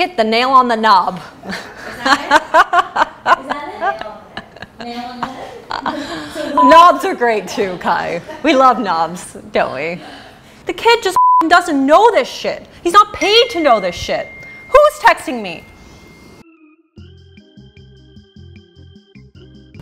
hit the nail on the knob. Is that it? Is that it? Nail on the? So knobs are great too, Kai. We love knobs, don't we? The kid just doesn't know this shit. He's not paid to know this shit. Who's texting me?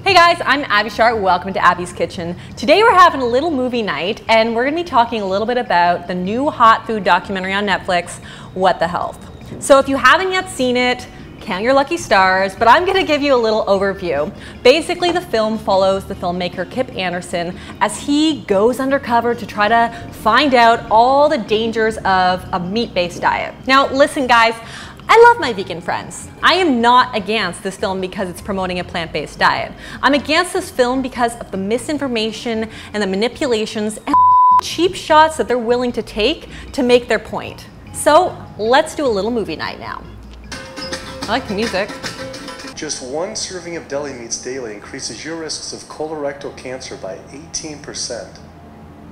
Hey guys, I'm Abbey Sharp. Welcome to Abbey's Kitchen. Today we're having a little movie night and we're going to be talking a little bit about the new hot food documentary on Netflix, What the Health. So if you haven't yet seen it, count your lucky stars, but I'm going to give you a little overview. Basically, the film follows the filmmaker Kip Anderson as he goes undercover to try to find out all the dangers of a meat-based diet. Now, listen guys, I love my vegan friends. I am not against this film because it's promoting a plant based diet. I'm against this film because of the misinformation and the manipulations and cheap shots that they're willing to take to make their point. So let's do a little movie night now. I like the music. Just one serving of deli meats daily increases your risks of colorectal cancer by 18%.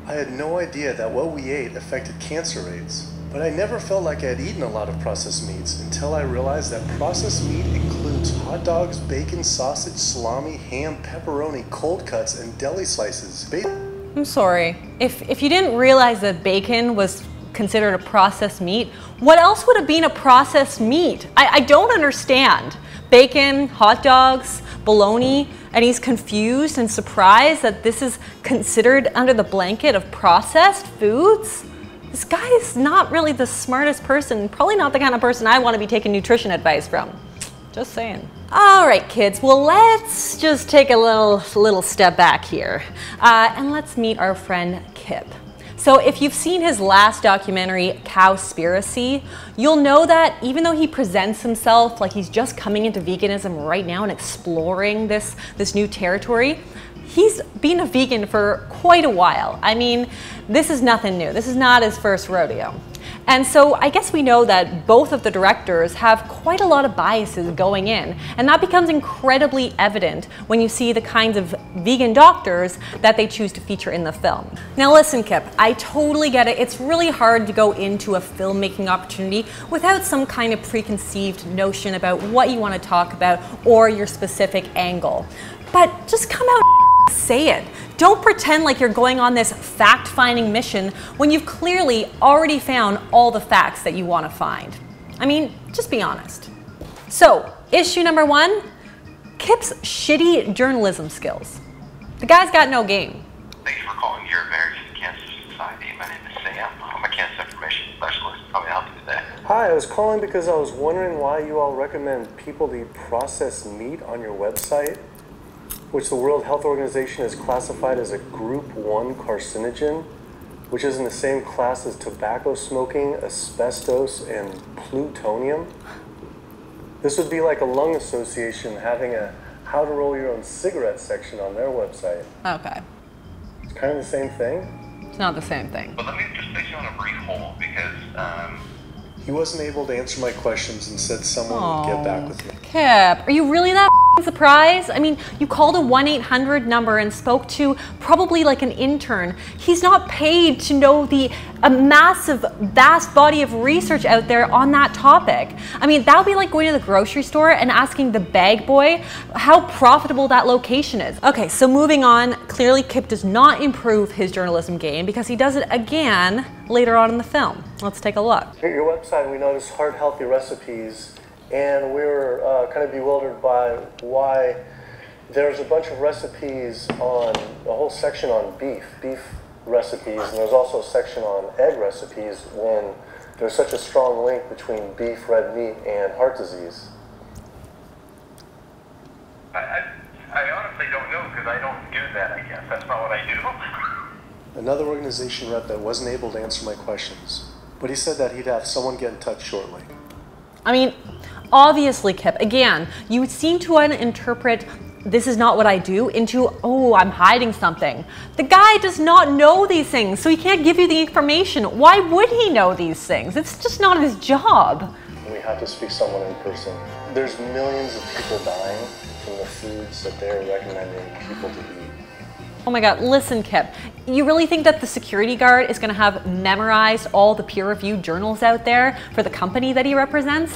I had no idea that what we ate affected cancer rates, but I never felt like I had eaten a lot of processed meats until I realized that processed meat includes hot dogs, bacon, sausage, salami, ham, pepperoni, cold cuts, and deli slices. Ba- I'm sorry. If, if you didn't realize that bacon was considered a processed meat, what else would have been a processed meat? I, I don't understand. Bacon, hot dogs, bologna, and he's confused and surprised that this is considered under the blanket of processed foods? This guy is not really the smartest person, probably not the kind of person I want to be taking nutrition advice from. Just saying. All right, kids. Well, let's just take a little little step back here, uh, and let's meet our friend Kip. So, if you've seen his last documentary, Cowspiracy, you'll know that even though he presents himself like he's just coming into veganism right now and exploring this this new territory, he's been a vegan for quite a while. I mean, this is nothing new. This is not his first rodeo. And so I guess we know that both of the directors have quite a lot of biases going in, and that becomes incredibly evident when you see the kinds of vegan doctors that they choose to feature in the film. Now listen, Kip, I totally get it. It's really hard to go into a filmmaking opportunity without some kind of preconceived notion about what you want to talk about or your specific angle. But just come out Say it. Don't pretend like you're going on this fact finding mission when you've clearly already found all the facts that you want to find. I mean, just be honest. So, issue number one Kip's shitty journalism skills. The guy's got no game. Thank you for calling your American Cancer Society. My name is Sam. I'm a cancer information specialist. How may I help you today? Hi, I was calling because I was wondering why you all recommend people to eat processed meat on your website, which the World Health Organization has classified as a Group 1 carcinogen, which is in the same class as tobacco smoking, asbestos, and plutonium. This would be like a lung association having a how to roll your own cigarette section on their website. Okay, It's kind of the same thing. it's not the same thing. But let me just place you on a brief hold because um, He wasn't able to answer my questions and said someone would get back with me. Kip, are you really that f***ing surprised? I mean, you called a 1 800 number and spoke to probably like an intern. He's not paid to know the a massive, vast body of research out there on that topic. I mean, that would be like going to the grocery store and asking the bag boy how profitable that location is. Okay, so moving on, clearly Kip does not improve his journalism game because he does it again later on in the film. Let's take a look. At your website, we noticed heart healthy recipes, and we were uh, kind of bewildered by why there's a bunch of recipes on a whole section on beef, beef recipes, and there's also a section on egg recipes when there's such a strong link between beef, red meat, and heart disease. I, I, I honestly don't know because I don't do that, I guess. That's not what I do. Another organization rep that wasn't able to answer my questions, but he said that he'd have someone get in touch shortly. I mean, obviously, Kip, again, you seem to interpret this is not what I do into, oh, I'm hiding something. The guy does not know these things, so he can't give you the information. Why would he know these things? It's just not his job. We have to speak someone in person. There's millions of people dying from the foods that they're recommending people to eat. Oh my God, listen, Kip. You really think that the security guard is gonna have memorized all the peer reviewed journals out there for the company that he represents?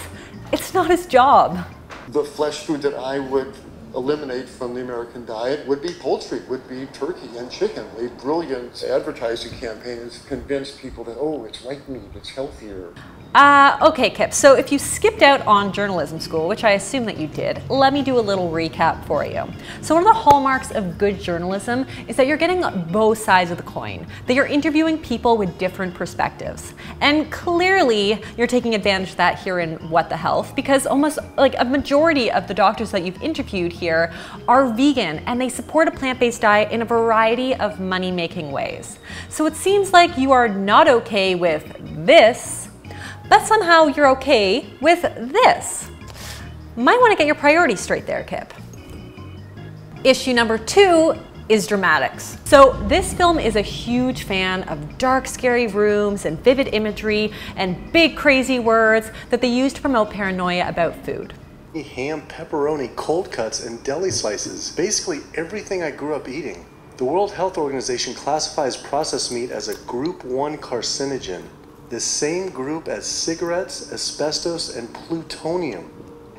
It's not his job. The flesh food that I would eliminate from the American diet would be poultry, would be turkey and chicken. A brilliant advertising campaign has convinced people that, oh, it's white meat, it's healthier. Uh, okay, Kip, so if you skipped out on journalism school, which I assume that you did, let me do a little recap for you. So one of the hallmarks of good journalism is that you're getting both sides of the coin, that you're interviewing people with different perspectives. And clearly, you're taking advantage of that here in What the Health, because almost like a majority of the doctors that you've interviewed here are vegan, and they support a plant-based diet in a variety of money-making ways. So it seems like you are not okay with this, but somehow you're okay with this. Might want to get your priorities straight there, Kip. Issue number two is dramatics. So this film is a huge fan of dark, scary rooms and vivid imagery and big, crazy words that they use to promote paranoia about food. Ham, pepperoni, cold cuts, and deli slices. Basically everything I grew up eating. The World Health Organization classifies processed meat as a group 1 carcinogen the same group as cigarettes, asbestos, and plutonium,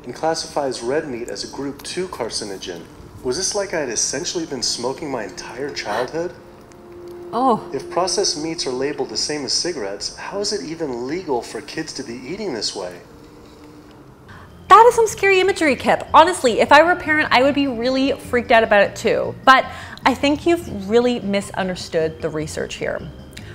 and classifies red meat as a group 2 carcinogen. Was this like I had essentially been smoking my entire childhood? Oh. If processed meats are labeled the same as cigarettes, how is it even legal for kids to be eating this way? That is some scary imagery, Kip. Honestly, if I were a parent, I would be really freaked out about it too. But I think you've really misunderstood the research here.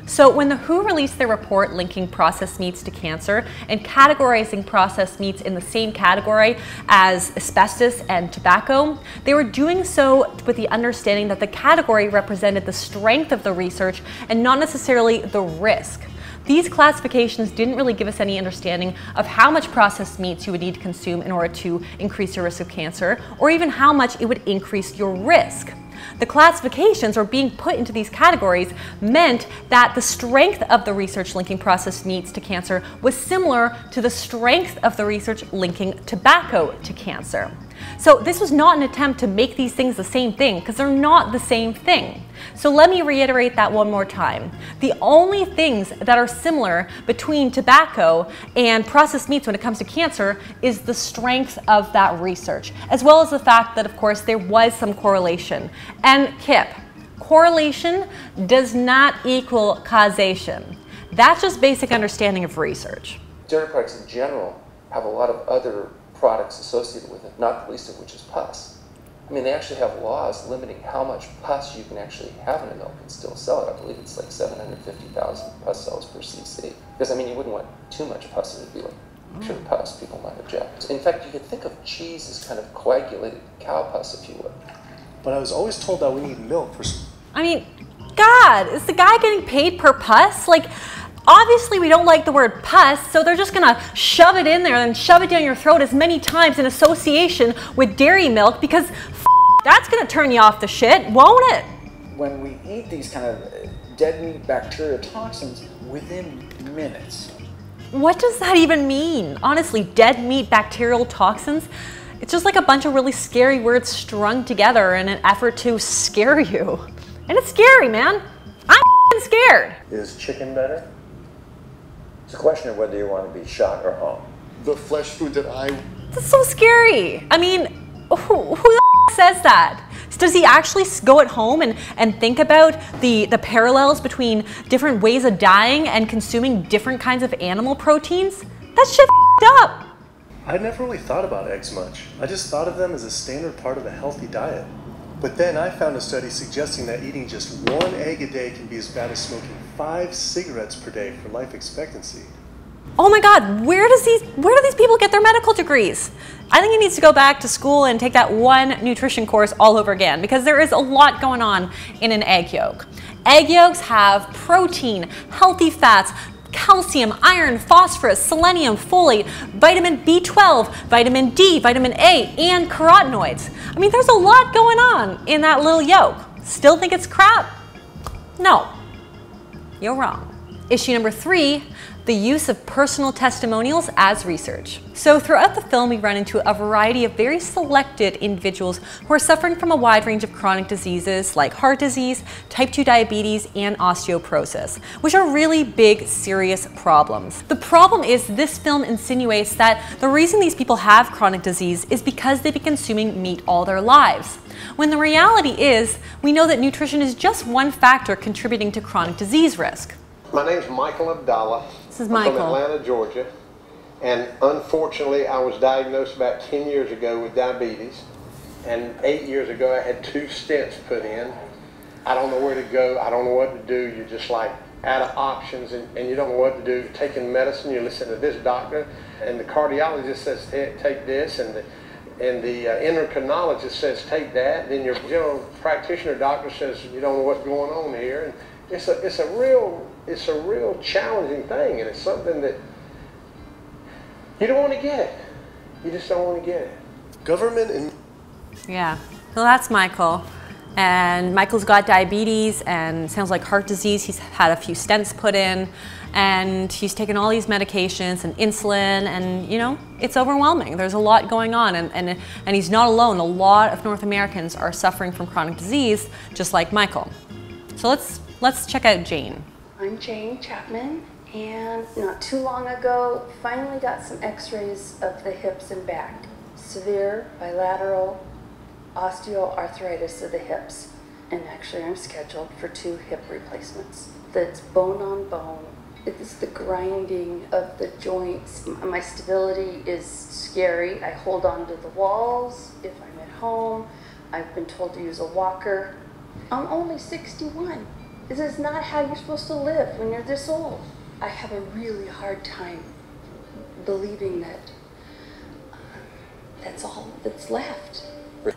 So when the WHO released their report linking processed meats to cancer and categorizing processed meats in the same category as asbestos and tobacco, they were doing so with the understanding that the category represented the strength of the research and not necessarily the risk. These classifications didn't really give us any understanding of how much processed meats you would need to consume in order to increase your risk of cancer, or even how much it would increase your risk. The classifications or being put into these categories meant that the strength of the research linking processed meats to cancer was similar to the strength of the research linking tobacco to cancer. So this was not an attempt to make these things the same thing because they're not the same thing. So let me reiterate that one more time. The only things that are similar between tobacco and processed meats when it comes to cancer is the strength of that research, as well as the fact that, of course, there was some correlation. And Kip, correlation does not equal causation. That's just basic understanding of research. Dairy products in general have a lot of other products associated with it, not the least of which is pus. I mean, they actually have laws limiting how much pus you can actually have in a milk and still sell it. I believe it's like 750,000 pus cells per cc. Because, I mean, you wouldn't want too much pus. It would be like mm. pure pus. People might object. In fact, you could think of cheese as kind of coagulated cow pus, if you would. But I was always told that we need milk for. I mean, God, is the guy getting paid per pus? Like, Obviously, we don't like the word pus, so they're just gonna shove it in there and shove it down your throat as many times in association with dairy milk because that's gonna turn you off the shit, won't it? When we eat these kind of dead meat bacteria toxins, within minutes. What does that even mean? Honestly, dead meat bacterial toxins? It's just like a bunch of really scary words strung together in an effort to scare you. And it's scary, man. I'm scared. Is chicken better? It's a question of whether you want to be shot or hung. The flesh food that I That's so scary. I mean, who, who the says that? Does he actually go at home and, and think about the, the parallels between different ways of dying and consuming different kinds of animal proteins? That shit up. I never really thought about eggs much. I just thought of them as a standard part of a healthy diet. But then I found a study suggesting that eating just one egg a day can be as bad as smoking five cigarettes per day for life expectancy. Oh my God, where does these where do these people get their medical degrees? I think he needs to go back to school and take that one nutrition course all over again because there is a lot going on in an egg yolk. Egg yolks have protein, healthy fats, calcium, iron, phosphorus, selenium, folate, vitamin B12, vitamin D, vitamin A, and carotenoids. I mean, there's a lot going on in that little yolk. Still think it's crap? No, you're wrong. Issue number three the use of personal testimonials as research. So throughout the film, we run into a variety of very selected individuals who are suffering from a wide range of chronic diseases like heart disease, type 2 diabetes, and osteoporosis, which are really big, serious problems. The problem is this film insinuates that the reason these people have chronic disease is because they've been consuming meat all their lives. When the reality is, we know that nutrition is just one factor contributing to chronic disease risk. My name is Michael Abdallah. This is I'm from Atlanta, Georgia. And unfortunately, I was diagnosed about 10 years ago with diabetes. And eight years ago, I had two stents put in. I don't know where to go. I don't know what to do. You're just like out of options and, and you don't know what to do. You're taking medicine, you listen to this doctor, and the cardiologist says take this, and the, and the uh, endocrinologist says take that. Then your general practitioner doctor says you don't know what's going on here. And it's a, it's a real it's a real challenging thing, and it's something that you don't want to get. You just don't want to get it. Government and Yeah, well, that's Michael. And Michael's got diabetes and sounds like heart disease. He's had a few stents put in and he's taken all these medications and insulin and you know, it's overwhelming. There's a lot going on and, and, and he's not alone. A lot of North Americans are suffering from chronic disease just like Michael. So let's, let's check out Jane. I'm Jane Chapman, and not too long ago, finally got some x-rays of the hips and back. Severe bilateral osteoarthritis of the hips. And actually, I'm scheduled for two hip replacements. That's bone on bone. It's the grinding of the joints. My stability is scary. I hold on to the walls if I'm at home. I've been told to use a walker. I'm only 61. This is not how you're supposed to live when you're this old. I have a really hard time believing that that's all that's left.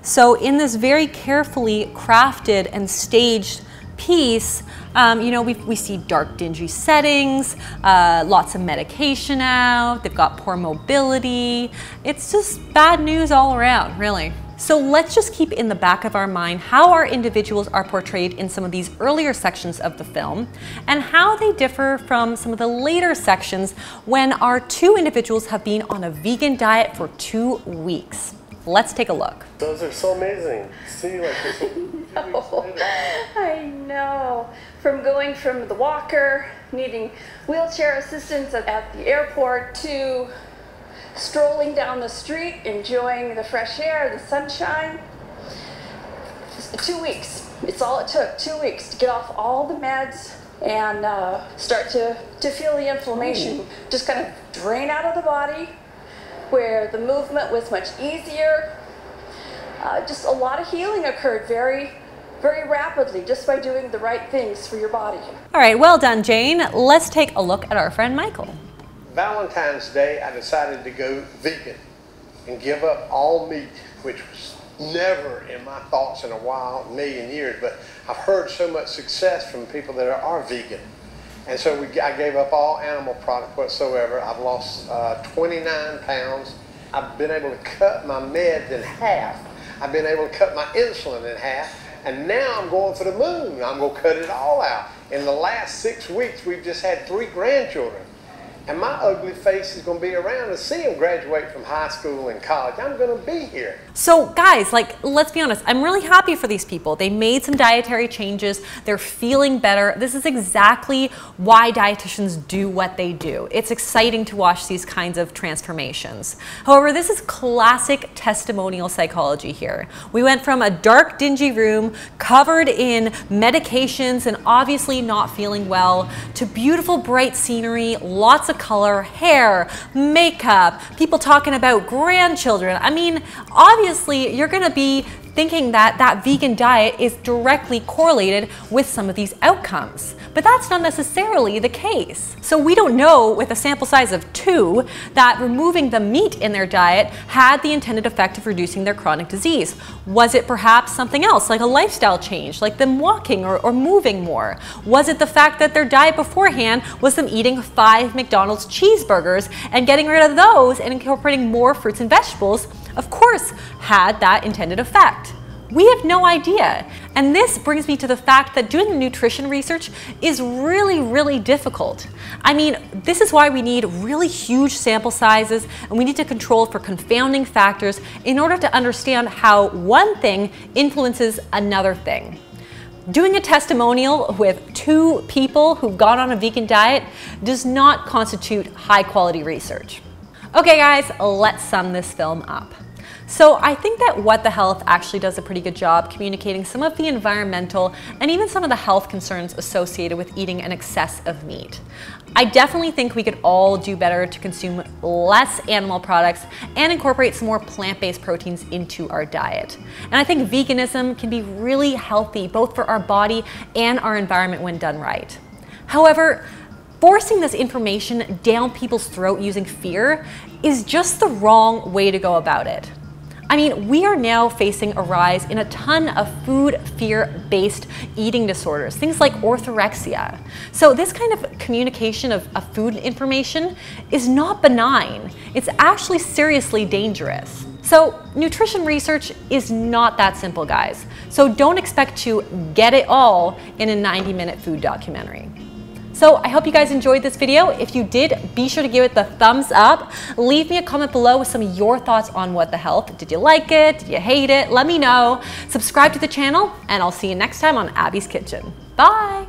So in this very carefully crafted and staged piece, um, you know, we, we see dark, dingy settings, uh, lots of medication out, they've got poor mobility. It's just bad news all around, really. So let's just keep in the back of our mind how our individuals are portrayed in some of these earlier sections of the film and how they differ from some of the later sections when our two individuals have been on a vegan diet for two weeks. Let's take a look. those are so amazing. See, like this. I know. From going from the walker, needing wheelchair assistance at- at the airport, to strolling down the street, enjoying the fresh air, the sunshine. Two weeks. It's all it took. Two weeks to get off all the meds and uh, start to, to feel the inflammation just kind of drain out of the body, where the movement was much easier. Uh, just a lot of healing occurred very, very rapidly just by doing the right things for your body. All right, well done, Jane. Let's take a look at our friend Michael. Valentine's Day, I decided to go vegan and give up all meat, which was never in my thoughts in a while, million years. But I've heard so much success from people that are, vegan. And so we, I gave up all animal product whatsoever. I've lost uh, 29 pounds. I've been able to cut my meds in half. I've been able to cut my insulin in half. And now I'm going for the moon. I'm going to cut it all out. In the last six weeks, we've just had three grandchildren. And my ugly face is going to be around to see them graduate from high school and college. I'm going to be here. So, guys, like, let's be honest, I'm really happy for these people. They made some dietary changes, they're feeling better. This is exactly why dietitians do what they do. It's exciting to watch these kinds of transformations. However, this is classic testimonial psychology here. We went from a dark, dingy room covered in medications and obviously not feeling well to beautiful, bright scenery, lots of color, hair, makeup, people talking about grandchildren. I mean, obviously, you're gonna be thinking that that vegan diet is directly correlated with some of these outcomes. But that's not necessarily the case. So we don't know with a sample size of two that removing the meat in their diet had the intended effect of reducing their chronic disease. Was it perhaps something else, like a lifestyle change, like them walking or, or moving more? Was it the fact that their diet beforehand was them eating five McDonald's cheeseburgers and getting rid of those and incorporating more fruits and vegetables of course, had that intended effect. We have no idea. And this brings me to the fact that doing nutrition research is really, really difficult. I mean, this is why we need really huge sample sizes and we need to control for confounding factors in order to understand how one thing influences another thing. Doing a testimonial with two people who've gone on a vegan diet does not constitute high quality research. Okay guys, let's sum this film up. So I think that What the Health actually does a pretty good job communicating some of the environmental and even some of the health concerns associated with eating an excess of meat. I definitely think we could all do better to consume less animal products and incorporate some more plant-based proteins into our diet. And I think veganism can be really healthy both for our body and our environment when done right. However, forcing this information down people's throat using fear is just the wrong way to go about it. I mean, we are now facing a rise in a ton of food fear-based eating disorders, things like orthorexia. So this kind of communication of, of food information is not benign. It's actually seriously dangerous. So nutrition research is not that simple, guys. So don't expect to get it all in a 90 minute food documentary. So I hope you guys enjoyed this video. If you did, be sure to give it the thumbs up. Leave me a comment below with some of your thoughts on What the Health. Did you like it? Did you hate it? Let me know. Subscribe to the channel and I'll see you next time on Abbey's Kitchen. Bye.